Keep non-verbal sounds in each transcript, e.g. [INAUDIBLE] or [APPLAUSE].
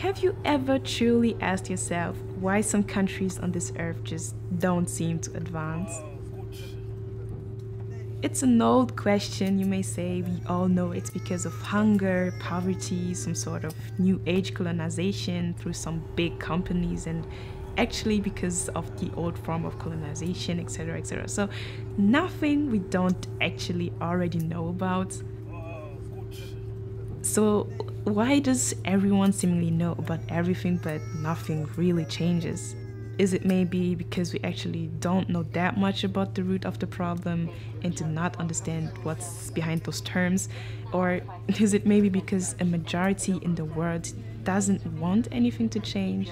Have you ever truly asked yourself why some countries on this earth just don't seem to advance? It's an old question, you may say. We all know it's because of hunger, poverty, some sort of new age colonization through some big companies, and actually because of the old form of colonization, etc. etc. So, nothing we don't actually already know about. So, why does everyone seemingly know about everything but nothing really changes? Is it maybe because we actually don't know that much about the root of the problem and do not understand what's behind those terms? Or is it maybe because a majority in the world doesn't want anything to change?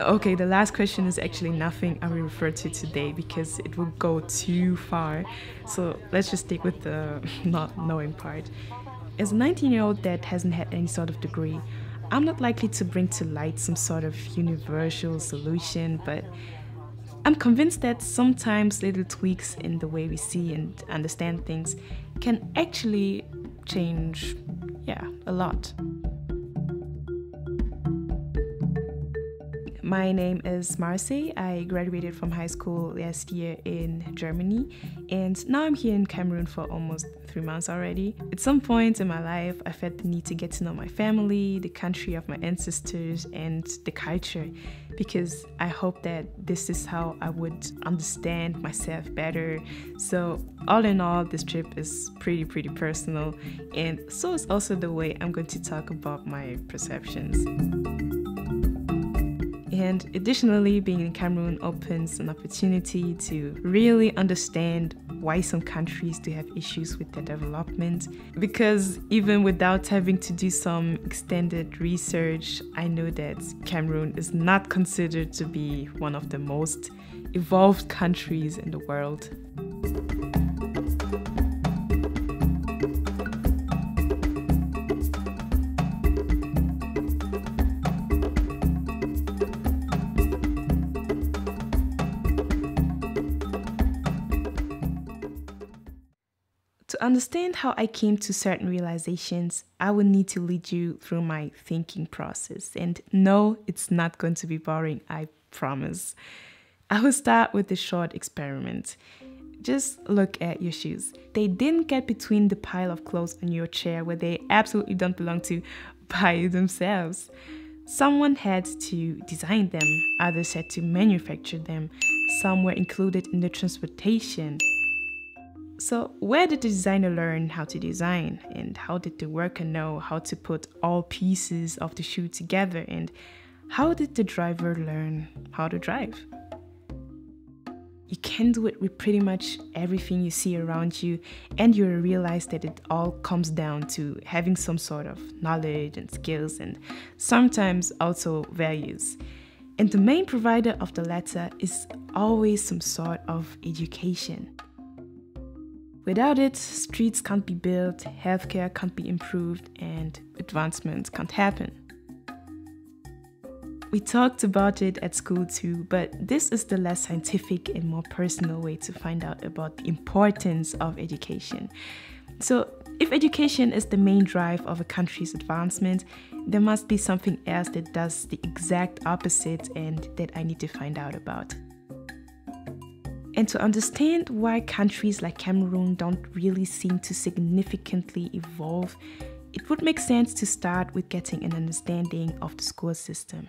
Okay, the last question is actually nothing I will refer to today because it will go too far. So let's just stick with the [LAUGHS] not knowing part. As a 19 year old that hasn't had any sort of degree, I'm not likely to bring to light some sort of universal solution, but I'm convinced that sometimes little tweaks in the way we see and understand things can actually change, yeah, a lot. My name is Marcey. I graduated from high school last year in Germany, and now I'm here in Cameroon for almost three months already. At some point in my life, I felt the need to get to know my family, the country of my ancestors, and the culture because I hope that this is how I would understand myself better. So, all in all, this trip is pretty, pretty personal, and so is also the way I'm going to talk about my perceptions. And additionally, being in Cameroon opens an opportunity to really understand why some countries do have issues with their development. Because even without having to do some extended research, I know that Cameroon is not considered to be one of the most evolved countries in the world. To understand how I came to certain realizations, I will need to lead you through my thinking process. And no, it's not going to be boring, I promise. I will start with a short experiment. Just look at your shoes. They didn't get between the pile of clothes on your chair where they absolutely don't belong to [LAUGHS] by themselves. Someone had to design them, others had to manufacture them, some were included in the transportation, so, where did the designer learn how to design? And how did the worker know how to put all pieces of the shoe together? And how did the driver learn how to drive? You can do it with pretty much everything you see around you, and you'll realize that it all comes down to having some sort of knowledge and skills, and sometimes also values. And the main provider of the latter is always some sort of education. Without it, streets can't be built, healthcare can't be improved, and advancements can't happen. We talked about it at school too, but this is the less scientific and more personal way to find out about the importance of education. So, if education is the main drive of a country's advancement, there must be something else that does the exact opposite and that I need to find out about. And to understand why countries like Cameroon don't really seem to significantly evolve, it would make sense to start with getting an understanding of the school system.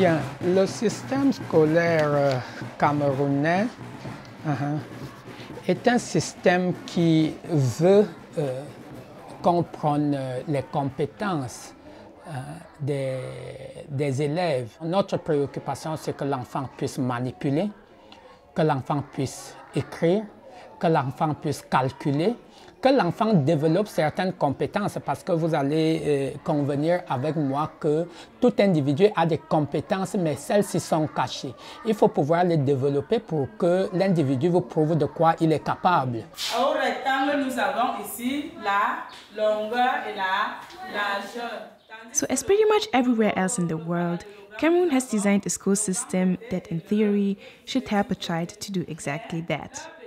Bien, le système scolaire euh, camerounais uh-huh, est un système qui veut euh, comprendre les compétences euh, des, élèves. Notre préoccupation, c'est que l'enfant puisse manipuler, que l'enfant puisse écrire, que l'enfant puisse calculer, que l'enfant développe certaines compétences parce que vous allez euh, convenir avec moi que tout individu a des compétences, mais celles-ci sont cachées. Il faut pouvoir les développer pour que l'individu vous prouve de quoi il est capable. Au rectangle, nous avons ici la longueur et la largeur. So as pretty much everywhere else in the world, Cameroon has designed a school system that in theory should help a child to do exactly that.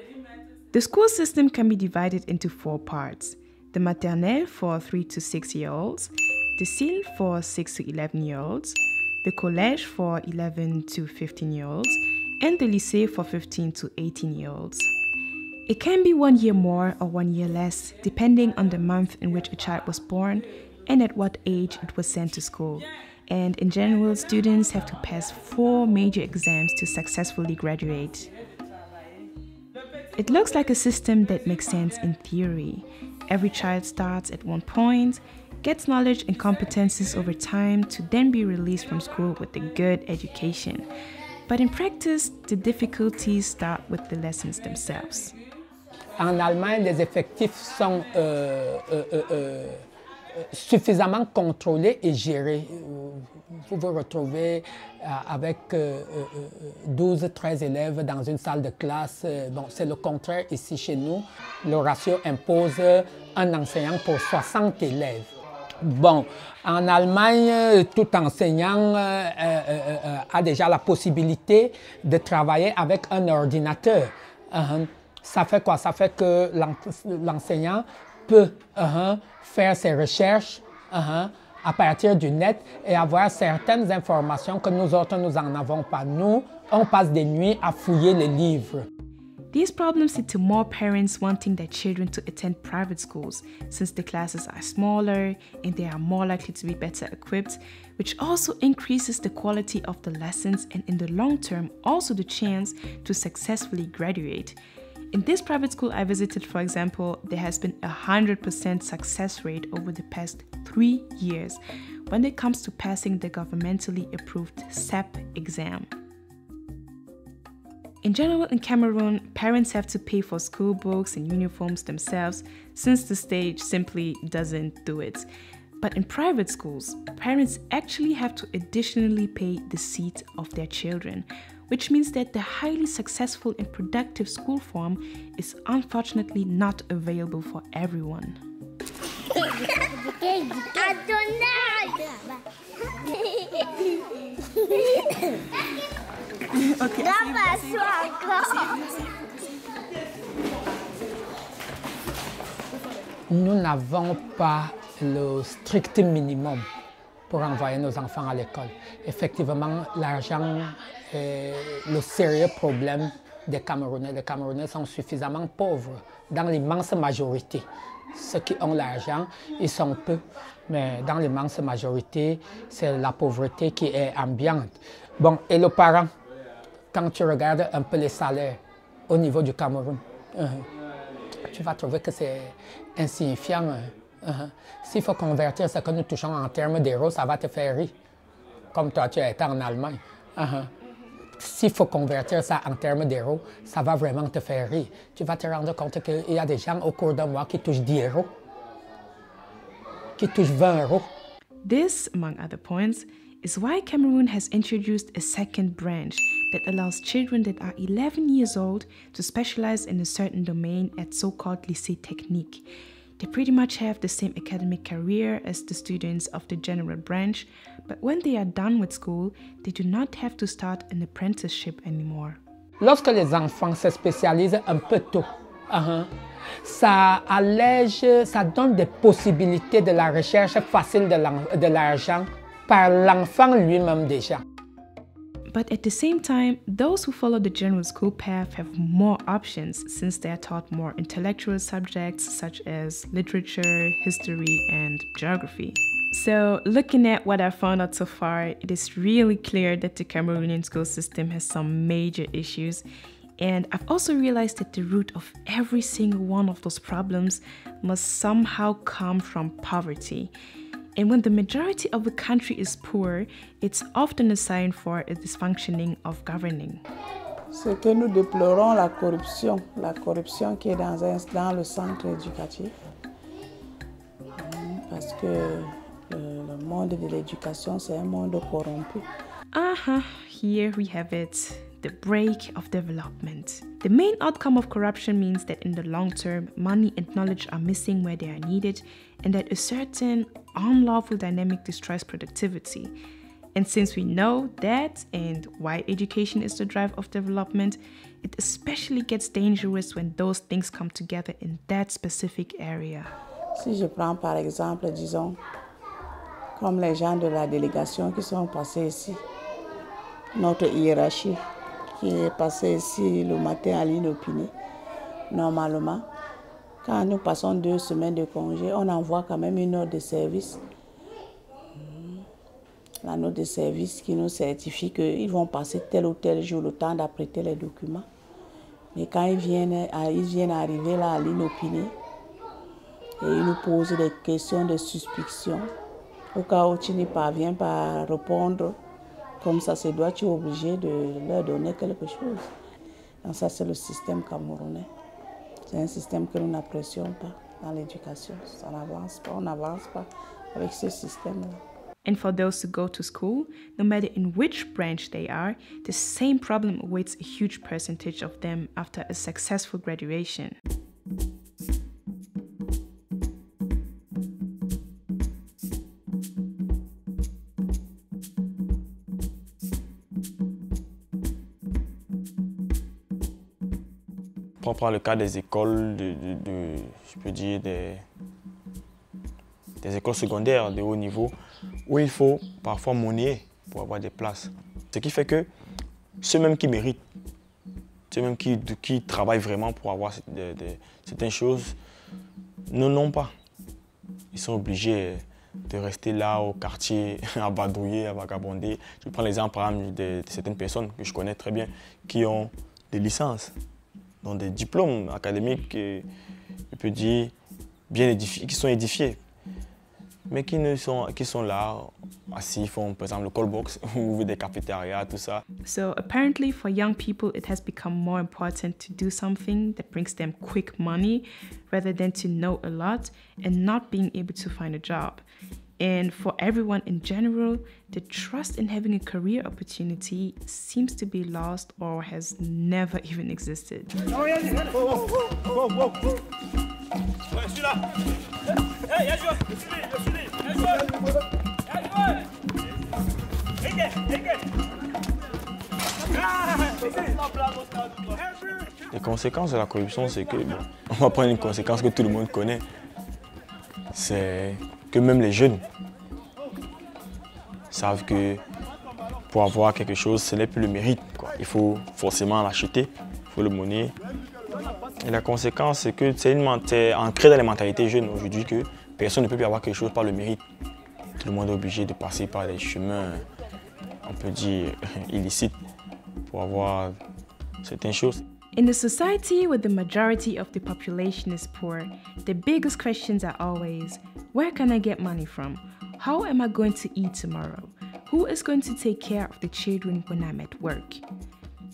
The school system can be divided into four parts the maternelle for 3 to 6 year olds, the CIL for 6 to 11 year olds, the collège for 11 to 15 year olds, and the lycée for 15 to 18 year olds. It can be one year more or one year less, depending on the month in which a child was born and at what age it was sent to school. And in general, students have to pass four major exams to successfully graduate. It looks like a system that makes sense in theory. Every child starts at one point, gets knowledge and competences over time to then be released from school with a good education. But in practice, the difficulties start with the lessons themselves. En Allemagne, les effectifs sont euh, euh, euh, euh suffisamment contrôlés et gérés. Vous vous retrouvez avec 12-13 élèves dans une salle de classe. Bon, c'est le contraire ici chez nous. Le ratio impose un enseignant pour 60 élèves. Bon, en Allemagne, tout enseignant a déjà la possibilité de travailler avec un ordinateur. ça fait quoi? Ça fait que l'enseignant peut uh-huh, faire ses recherches uh-huh, à partir du net et avoir certaines informations que nous autres, nous avons pas. Nous, on passe des nuits à fouiller les livres. These problems lead to more parents wanting their children to attend private schools since the classes are smaller and they are more likely to be better equipped, which also increases the quality of the lessons and in the long term also the chance to successfully graduate. In this private school I visited, for example, there has been a 100% success rate over the past three years when it comes to passing the governmentally approved CEP exam. In general, in Cameroon, parents have to pay for school books and uniforms themselves since the state simply doesn't do it. But in private schools, parents actually have to additionally pay the seat of their children, which means that the highly successful and productive school form is unfortunately not available for everyone. okay, Nous n'avons pas le strict minimum pour envoyer nos enfants à l'école. Effectivement, l'argent est le sérieux problème des Camerounais. Les Camerounais sont suffisamment pauvres dans l'immense majorité. Ceux qui ont l'argent, ils sont peu, mais dans l'immense majorité, c'est la pauvreté qui est ambiante. Bon, et le parent, quand tu regardes un peu les salaires au niveau du Cameroun, uh-huh, tu vas trouver que c'est insignifiant. Hein. Uh-huh. S'il faut convertir ce que nous touchons en termes d'euros, ça va te faire rire. Comme toi, tu été en Allemagne. Uh-huh. S'il faut convertir ça en termes d'euros, ça va vraiment te faire rire. Tu vas te rendre compte qu'il y a des gens au cours d'un mois qui touchent 10 euros, qui touchent 20 euros. This, among other points, is why Cameroon has introduced a second branch that allows children that are 11 years old to specialize in a certain domain at so called lycée technique. They pretty much have the same academic career as the students of the general branch, but when they are done with school, they do not have to start an apprenticeship anymore. Lorsque les enfants se spécialisent un peu tôt, uh -huh, ça allège, ça donne des possibilités de la recherche facile de l'argent par l'enfant lui-même déjà. But at the same time, those who follow the general school path have more options since they are taught more intellectual subjects such as literature, history, and geography. So, looking at what I found out so far, it is really clear that the Cameroonian school system has some major issues. And I've also realized that the root of every single one of those problems must somehow come from poverty. And when the majority of the country is poor, it's often a sign for a dysfunctioning of governing. Ce que nous déplorons, la corruption, la corruption qui est dans, un, dans le centre éducatif. Parce que le, le monde de l'éducation, c'est un monde corrompu. Uh-huh, here we have it. The break of development. The main outcome of corruption means that in the long term, money and knowledge are missing where they are needed, and that a certain unlawful dynamic destroys productivity. And since we know that and why education is the drive of development, it especially gets dangerous when those things come together in that specific area. Si je prends par exemple, disons, comme les gens de la délégation qui sont passés ici, notre hiérarchie qui est passée ici le matin à l'inopiné, normalement, quand nous passons deux semaines de congé, on envoie quand même une note de service. La note de service qui nous certifie qu'ils vont passer tel ou tel jour le temps d'apprêter les documents. Mais quand ils viennent, ils viennent arriver là à l'inopiné, et ils nous posent des questions de suspicion. Au cas où tu n'y parviens pas à répondre comme ça se doit, tu es obligé de leur donner quelque chose. Donc ça, c'est le système camerounais. C'est un système que nous n'apprécions pas dans l'éducation. Ça n'avance pas, on n'avance pas avec ce système-là. And for those who go to school, no matter in which branch they are, the same problem awaits a huge percentage of them after a successful graduation. Le cas des écoles, de, je peux dire des, des écoles secondaires de haut niveau, où il faut parfois monnayer pour avoir des places. Ce qui fait que ceux mêmes qui méritent, ceux mêmes qui, qui travaillent vraiment pour avoir de- certaines choses, ne l'ont pas. Ils sont obligés de rester là au quartier, [LAUGHS] à vadrouiller, à vagabonder. Je prends l'exemple de, de certaines personnes que je connais très bien qui ont des licences, donc des diplômes académiques, euh, je peux dire, bien édifiés, qui sont édifiés, mais qui, ne sont, qui sont là, assis, font par exemple le call box, [LAUGHS] ouvrent des cafétérias, tout ça. So, apparently, for young people, it has become more important to do something that brings them quick money rather than to know a lot and not being able to find a job. And for everyone in general, the trust in having a career opportunity seems to be lost or has never [LAUGHS] even existed. Les conséquences de la corruption, c'est que, bon, on va prendre une conséquence que tout le monde connaît, c'est que même les jeunes savent que pour avoir quelque chose, ce n'est plus le mérite. quoi. Il faut forcément l'acheter, il faut le monnayer. Et la conséquence, c'est que c'est ancré dans les mentalités jeunes aujourd'hui que personne ne peut plus avoir quelque chose par le mérite. Tout le monde est obligé de passer par des chemins, on peut dire, [LAUGHS] illicites pour avoir certaines choses. In a society where the majority of the population is poor, the biggest questions are always where can I get money from? How am I going to eat tomorrow? Who is going to take care of the children when I'm at work?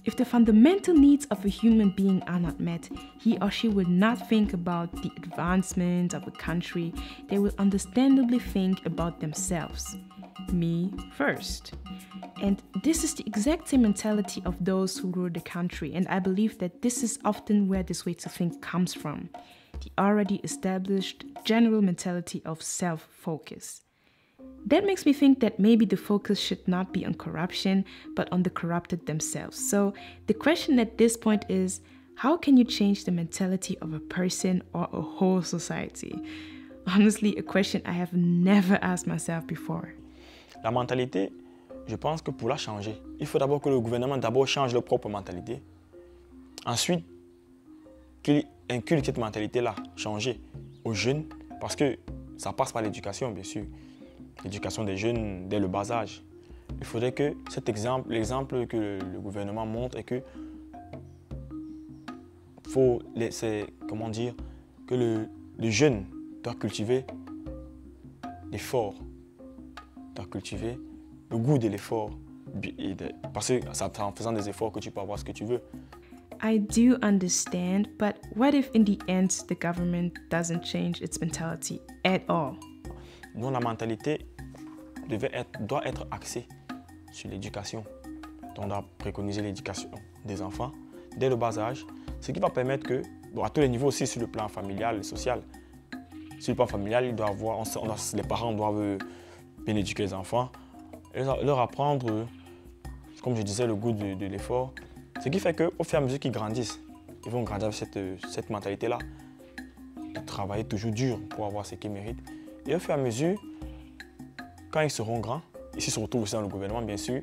If the fundamental needs of a human being are not met, he or she will not think about the advancement of a country, they will understandably think about themselves. Me first. And this is the exact same mentality of those who rule the country, and I believe that this is often where this way to think comes from the already established general mentality of self focus. That makes me think that maybe the focus should not be on corruption, but on the corrupted themselves. So the question at this point is how can you change the mentality of a person or a whole society? Honestly, a question I have never asked myself before. La mentalité, je pense que pour la changer, il faut d'abord que le gouvernement d'abord change leur propre mentalité. Ensuite, qu'il inculque cette mentalité-là, changer aux jeunes, parce que ça passe par l'éducation, bien sûr. l'éducation des jeunes dès le bas âge. Il faudrait que cet exemple, l'exemple que le gouvernement montre est que faut laisser, comment dire, que le, le jeune doit cultiver l'effort, doit cultiver le goût de l'effort. Parce que c'est en faisant des efforts que tu peux avoir ce que tu veux. I do understand, but what if in the end the government doesn't change its mentality at all? Non, la mentalité devait être, doit être axée sur l'éducation. On doit préconiser l'éducation des enfants dès le bas âge, ce qui va permettre que, bon, à tous les niveaux aussi sur le plan familial et social, sur le plan familial, il doit avoir, les parents doivent bien éduquer les enfants, leur apprendre, comme je disais, le goût de, l'effort. Ce qui fait qu'au fur et à mesure qu'ils grandissent, ils vont grandir avec cette, cette mentalité-là, de travailler toujours dur pour avoir ce qu'ils méritent. Et au fur et à mesure, quand ils seront grands, ici se retrouve aussi dans le gouvernement, bien sûr,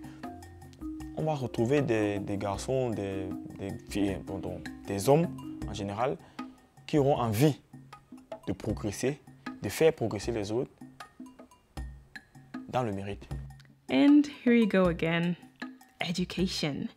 on va retrouver des, garçons, des, filles, des hommes en général, qui auront envie de progresser, de faire progresser les autres le mérite. And here you go again education.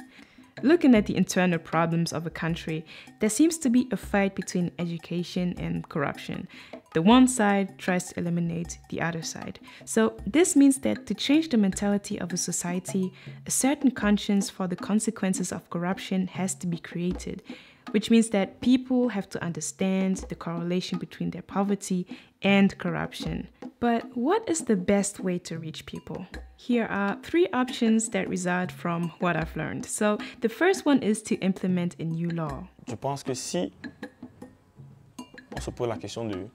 Looking at the internal problems of a country, there seems to be a fight between education and corruption. The one side tries to eliminate the other side. So, this means that to change the mentality of a society, a certain conscience for the consequences of corruption has to be created, which means that people have to understand the correlation between their poverty and corruption. But what is the best way to reach people? Here are three options that result from what I've learned. So, the first one is to implement a new law. Je pense que si on se pose la question de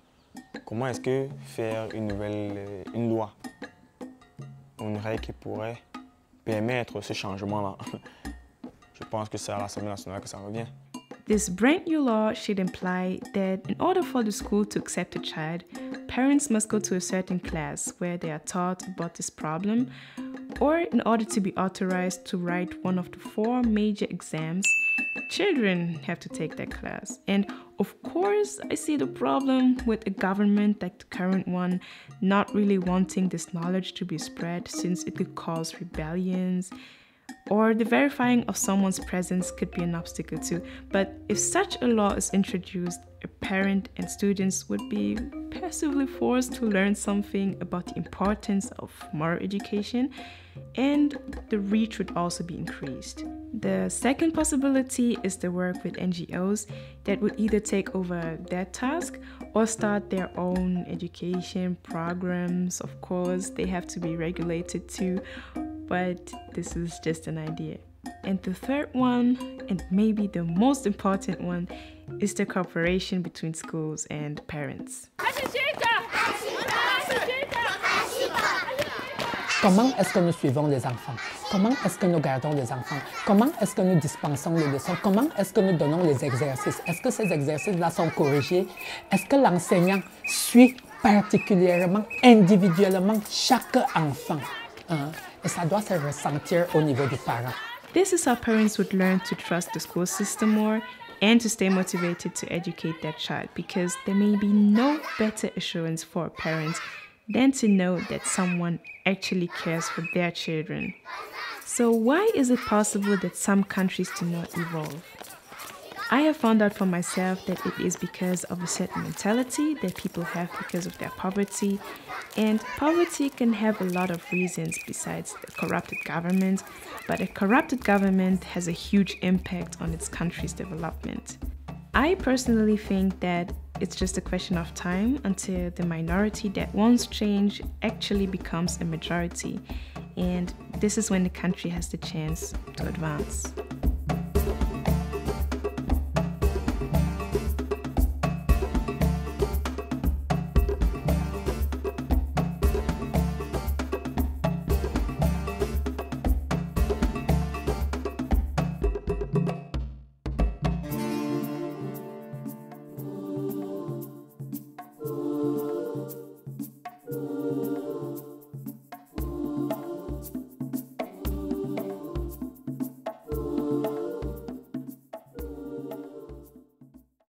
comment est-ce que faire une nouvelle euh, une loi, une règle qui pourrait permettre ce changement-là, [LAUGHS] je pense que c'est à l'Assemblée nationale que ça revient. This brand new law should imply that in order for the school to accept a child, parents must go to a certain class where they are taught about this problem, or in order to be authorized to write one of the four major exams, children have to take that class. And of course, I see the problem with a government like the current one not really wanting this knowledge to be spread since it could cause rebellions or the verifying of someone's presence could be an obstacle too. But if such a law is introduced, a parent and students would be passively forced to learn something about the importance of moral education, and the reach would also be increased. The second possibility is to work with NGOs that would either take over that task or start their own education programs. Of course, they have to be regulated too but this is just an idea. And the third one, and maybe the most important one, is the cooperation between schools and parents. Comment est-ce que nous suivons les enfants? Comment est-ce que nous gardons les enfants? Comment est-ce que nous dispensons les leçons? Comment est-ce que nous donnons les exercices? Est-ce que ces exercices-là sont corrigés? Est-ce que l'enseignant suit particulièrement, individuellement chaque enfant? Hein? Et ça doit se ressentir au niveau. This is how parents would learn to trust the school system more and to stay motivated to educate their child because there may be no better assurance for a parent than to know that someone actually cares for their children. So, why is it possible that some countries do not evolve? I have found out for myself that it is because of a certain mentality that people have because of their poverty. And poverty can have a lot of reasons besides a corrupted government, but a corrupted government has a huge impact on its country's development. I personally think that it's just a question of time until the minority that wants change actually becomes a majority. And this is when the country has the chance to advance.